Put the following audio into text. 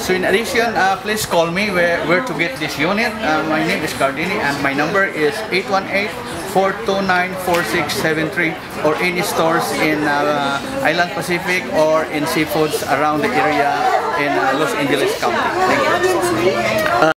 So in addition, uh, please call me where, where to get this unit. Uh, my name is Gardini and my number is 818-429-4673 or any stores in uh, Island Pacific or in seafoods around the area in uh, Los Angeles County. Thank you.